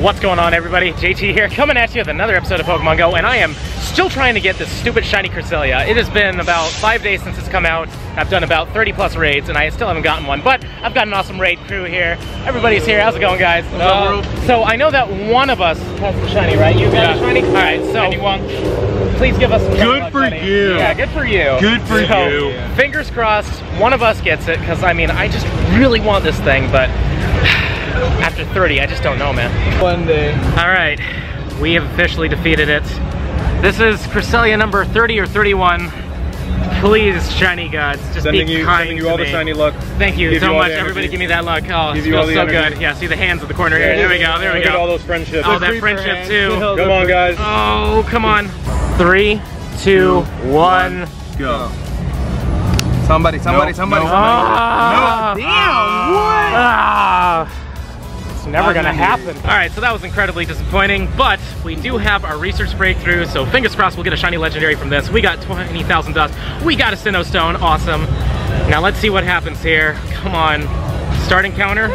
What's going on everybody? JT here, coming at you with another episode of Pokemon Go, and I am still trying to get this stupid shiny Cresselia. It has been about five days since it's come out. I've done about 30 plus raids, and I still haven't gotten one, but I've got an awesome raid crew here. Everybody's here, how's it going guys? Uh, so I know that one of us has the shiny, right? You got Yeah. the shiny? All right, so Anyone? please give us some Good for buddy. you. Yeah, good for you. Good for So, you. Fingers crossed, one of us gets it, because I mean, I just really want this thing, but after 30, I just don't know, man. One day. All right, we have officially defeated it. This is Cresselia number 30 or 31. Please, shiny gods, just Sending be you, kind sending you to all me. the shiny luck. Thank you Give so you much. Everybody give me that luck. Oh, Give it feels so energy. good. Yeah, see the hands in the corner here. There we go, there we at all those friendships. Oh, that friendship hands. too. Come on, guys. Oh, come on. Three, two, one. Go. Somebody, somebody, No, somebody, no. somebody. Ah. Damn, what? Ah. It's never gonna happen. All right, so that was incredibly disappointing, but we do have our research breakthrough, so fingers crossed we'll get a shiny legendary from this. We got 20,000 dust. We got a Sinnoh Stone, awesome. Now let's see what happens here. Come on, starting counter.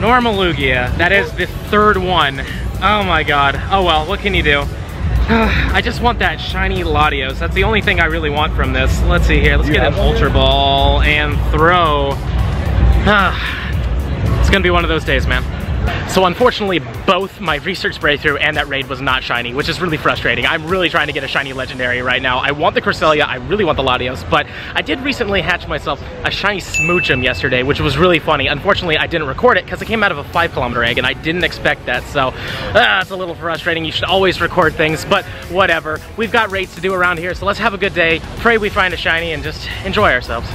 Normal Lugia, that is the third one. Oh my god. Oh well, what can you do? I just want that shiny Latios. That's the only thing I really want from this. Let's see here. Let's You get an? Ultra Ball and throw. Gonna be one of those days, man. So unfortunately, both my research breakthrough and that raid was not shiny, which is really frustrating. I'm really trying to get a shiny legendary right now. I want the Cresselia, I really want the Latios, but I did recently hatch myself a shiny Smoochum yesterday, which was really funny. Unfortunately, I didn't record it because it came out of a five kilometer egg and I didn't expect that, so ah, it's a little frustrating. You should always record things, but whatever. We've got raids to do around here, so let's have a good day. Pray we find a shiny and just enjoy ourselves.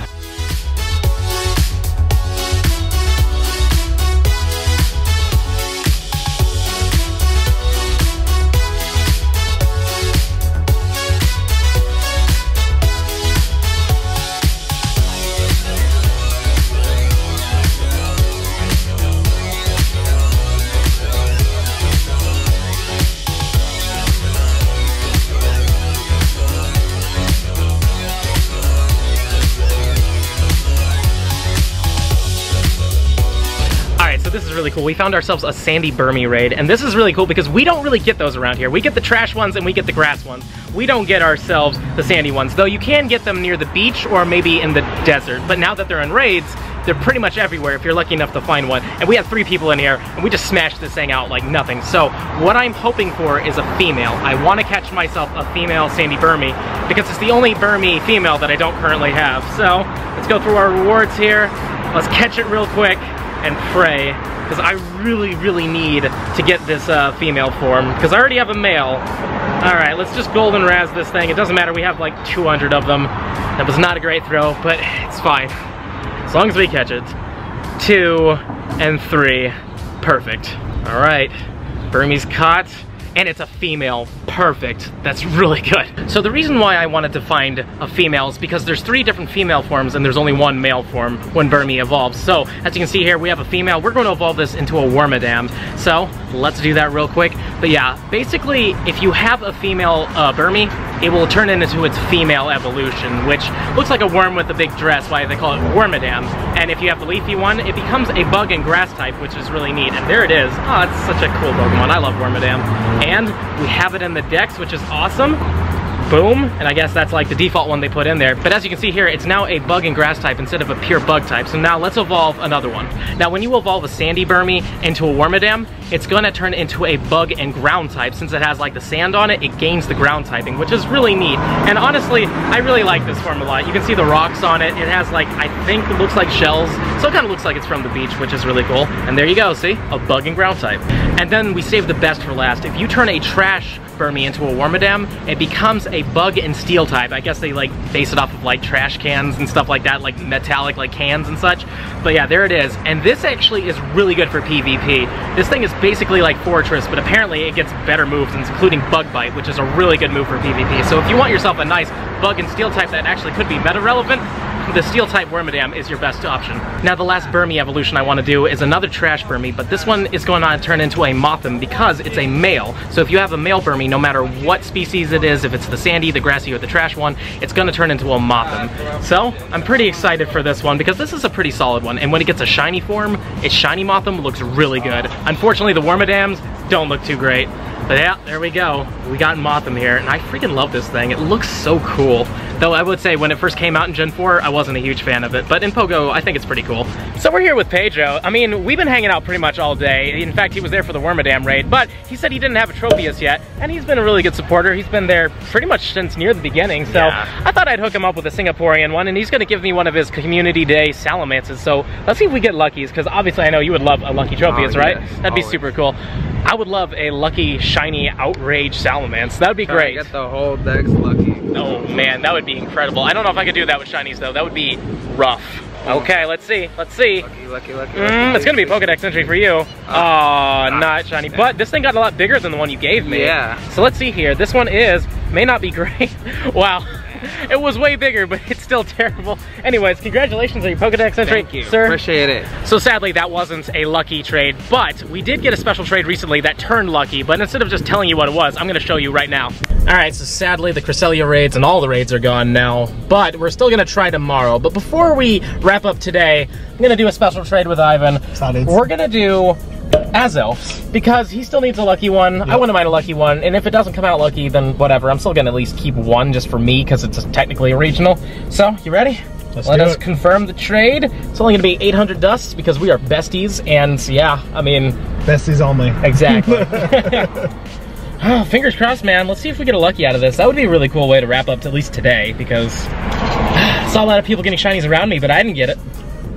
We found ourselves a Sandy Burmy raid, and this is really cool because we don't really get those around here. We get the trash ones and we get the grass ones. We don't get ourselves the sandy ones, though you can get them near the beach or maybe in the desert. But now that they're in raids, they're pretty much everywhere if you're lucky enough to find one. And we have three people in here, and we just smashed this thing out like nothing. So what I'm hoping for is a female. I want to catch myself a female Sandy Burmy because it's the only Burmy female that I don't currently have. So let's go through our rewards here. Let's catch it real quick and pray because I really, really need to get this uh, female form because I already have a male. All right, let's just golden razz this thing. It doesn't matter, we have like 200 of them. That was not a great throw, but it's fine. As long as we catch it. Two and three, perfect. All right, Burmy's caught, and it's a female, perfect. That's really good. So the reason why I wanted to find a female is because there's three different female forms and there's only one male form when Burmy evolves. So as you can see here, we have a female. We're going to evolve this into a Wormadam. So let's do that real quick. But yeah, basically, if you have a female uh, Burmy, it will turn into its female evolution, which looks like a worm with a big dress, why they call it Wormadam. And if you have the leafy one, it becomes a bug and grass type, which is really neat. And there it is. Oh, it's such a cool Pokemon. I love Wormadam. And we have it in the Dex, which is awesome. Boom, and I guess that's like the default one they put in there. But as you can see here, it's now a bug and grass type instead of a pure bug type. So now let's evolve another one. Now when you evolve a Sandy Burmy into a Wormadam, it's gonna turn into a bug and ground type. Since it has like the sand on it, it gains the ground typing, which is really neat. And honestly, I really like this form a lot. You can see the rocks on it. It has like, I think it looks like shells. So it kind of looks like it's from the beach, which is really cool. And there you go, see? A bug and ground type. And then we save the best for last. If you turn a trash Burmy into a Wormadam, it becomes a bug and steel type. I guess they like base it off of like trash cans and stuff like that, like metallic like cans and such. But yeah, there it is. And this actually is really good for PvP. This thing is basically like Forretress, but apparently it gets better moves, including Bug Bite, which is a really good move for PvP. So if you want yourself a nice bug and steel type that actually could be meta relevant, the steel type Wormadam is your best option. Now the last Burmy evolution I want to do is another trash Burmy, but this one is going to turn into a Mothim because it's a male. So if you have a male Burmy, no matter what species it is, if it's the sandy, the grassy, or the trash one, it's going to turn into a Mothim. So I'm pretty excited for this one because this is a pretty solid one. And when it gets a shiny form, its shiny Mothim looks really good. Unfortunately, the Wormadams don't look too great. But yeah, there we go. We got Mothim here, and I freaking love this thing. It looks so cool. Though I would say when it first came out in Gen 4, I wasn't a huge fan of it, but in Pogo, I think it's pretty cool. So we're here with Pedro. I mean, we've been hanging out pretty much all day. In fact, he was there for the Wormadam raid, but he said he didn't have a Tropius yet, and he's been a really good supporter. He's been there pretty much since near the beginning, so Yeah. I thought I'd hook him up with a Singaporean one, and he's gonna give me one of his Community Day Salamences, so let's see if we get luckies, because obviously I know you would love a Lucky Tropius, Oh, right? yes, That'd be super cool. I would love a lucky, shiny, outrage Salamence. That would be Try great. Get the whole Dex lucky. Oh man, that would be incredible. I don't know if I could do that with shinies though. That would be rough. Okay, let's see. Let's see. Lucky, lucky, lucky. Mm, it's gonna be a Pokedex entry for you. Oh, not shiny. But this thing got a lot bigger than the one you gave me. Yeah. So let's see here. This one is, may not be great. wow. It was way bigger, but it's still terrible. Anyways, congratulations on your Pokedex entry, Thank you. sir. Appreciate it. So sadly, that wasn't a lucky trade, but we did get a special trade recently that turned lucky, but instead of just telling you what it was, I'm gonna show you right now. All right, so sadly, the Cresselia raids and all the raids are gone now, but we're still gonna try tomorrow. But before we wrap up today, I'm gonna do a special trade with Ivan. Excited. We're gonna do Azelf, because he still needs a lucky one. I wouldn't mind a lucky one, and if it doesn't come out lucky, then whatever. I'm still gonna at least keep one just for me, because it's technically a regional. So, you ready? Let's Let us it. confirm the trade. It's only gonna be 800 dusts because we are besties, and yeah, I mean, Besties only. exactly. Oh, fingers crossed, man. Let's see if we get a lucky out of this. That would be a really cool way to wrap up at least today because I saw a lot of people getting shinies around me, but I didn't get it.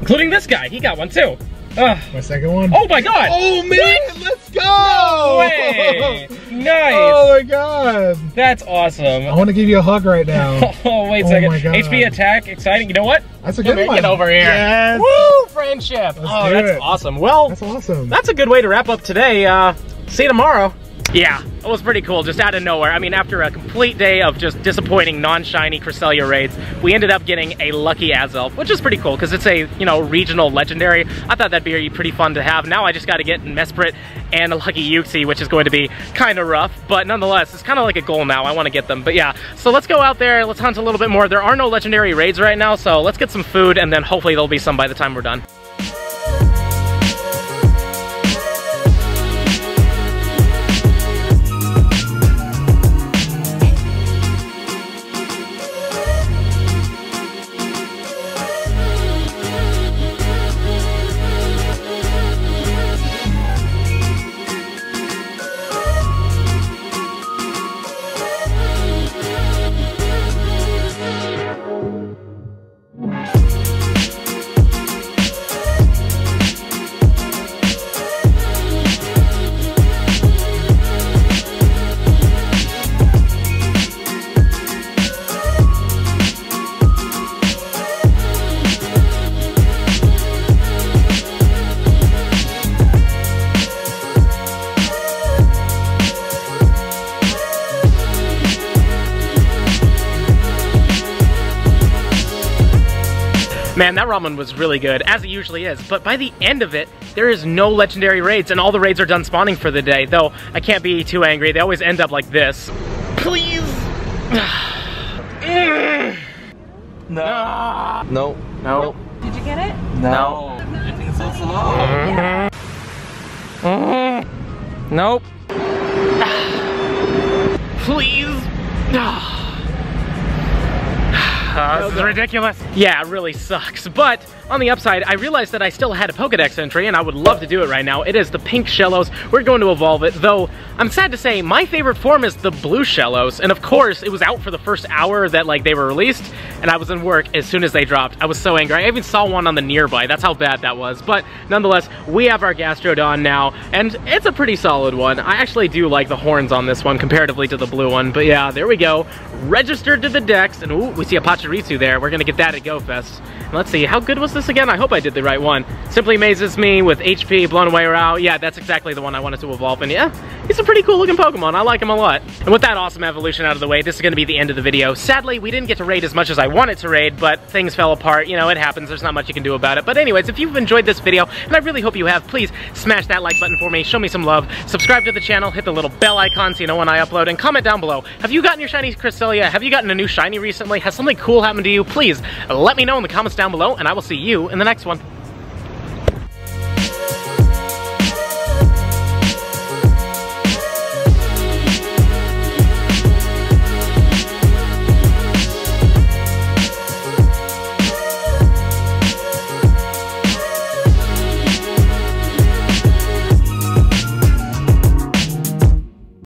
Including this guy. He got one too. Ugh. My second one. Oh my god! Oh, man, What? let's go! Way! Nice! Oh my god! That's awesome. I want to give you a hug right now. Oh, wait a Oh second. my God. HP attack, exciting. You know what? That's a good here, one. Get over here. Yes. Woo! Friendship. oh, do that's it. awesome. Well, That's awesome. that's a good way to wrap up today. Uh, see you tomorrow. Yeah, it was pretty cool, just out of nowhere. I mean, after a complete day of just disappointing non-shiny Cresselia raids, we ended up getting a lucky Azelf, which is pretty cool, because it's a, you know, regional legendary. I thought that'd be pretty fun to have. Now I just gotta get Mesprit and a lucky Uxie, which is going to be kind of rough, but nonetheless, it's kind of like a goal now. I want to get them, but yeah. So let's go out there, let's hunt a little bit more. There are no legendary raids right now, so let's get some food, and then hopefully there'll be some by the time we're done. Man, that ramen was really good, as it usually is. But by the end of it, there is no legendary raids, and all the raids are done spawning for the day. Though, I can't be too angry. They always end up like this. Please! No. No. no. Did you get it? No. No. I think it's so slow. Mm. Nope. Please. Uh, this is ridiculous. Yeah, it really sucks. But on the upside, I realized that I still had a Pokedex entry and I would love to do it right now. It is the pink Shellos. We're going to evolve it, though I'm sad to say my favorite form is the blue Shellos. And of course, it was out for the first hour that like they were released and I was in work as soon as they dropped. I was so angry. I even saw one on the nearby. That's how bad that was. But nonetheless, we have our Gastrodon now and it's a pretty solid one. I actually do like the horns on this one comparatively to the blue one. But yeah, there we go. Registered to the Dex and ooh, we see a Pachirisu there. We're gonna get that at GoFest. And let's see, how good was this again? I hope I did the right one. Simply amazes me with HP, Blown Away Row. Yeah, that's exactly the one I wanted to evolve. And yeah, he's a pretty cool looking Pokemon. I like him a lot. And with that awesome evolution out of the way, this is gonna be the end of the video. Sadly, we didn't get to raid as much as I wanted to raid, but things fell apart. You know, it happens. There's not much you can do about it. But anyways, if you've enjoyed this video, and I really hope you have, please smash that like button for me. Show me some love. Subscribe to the channel. Hit the little bell icon so you know when I upload. And comment down below. Have you gotten your shiny Cresselia? Have you gotten a new shiny recently? Has something cool happened to you? Please let me know in the comments down below, and I will see you in the next one.